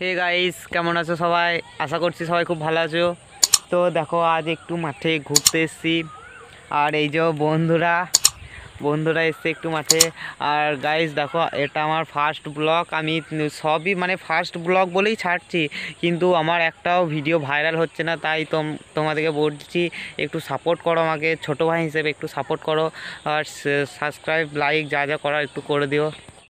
Hey guys কেমন আছো সবাই? আশা করছি সবাই খুব ভালো আছো। তো দেখো, আজ একটু মাঠে ঘুরতে এসেছি। আর এই যে বন্ধুরা বন্ধুরা এসছে একটু মাঠে। আর গাইস দেখো, এটা আমার ফার্স্ট ব্লগ আমি সবই মানে ফার্স্ট ব্লগ বলেই ছাড়ছি। কিন্তু আমার একটাও ভিডিও ভাইরাল হচ্ছে না, তাই তোম, তোমাদেরকে বলছি, একটু সাপোর্ট করো আমাকে। ছোটো ভাই হিসেবে একটু সাপোর্ট করো। আর সাবস্ক্রাইব লাইক যা যা করার একটু করে দিও।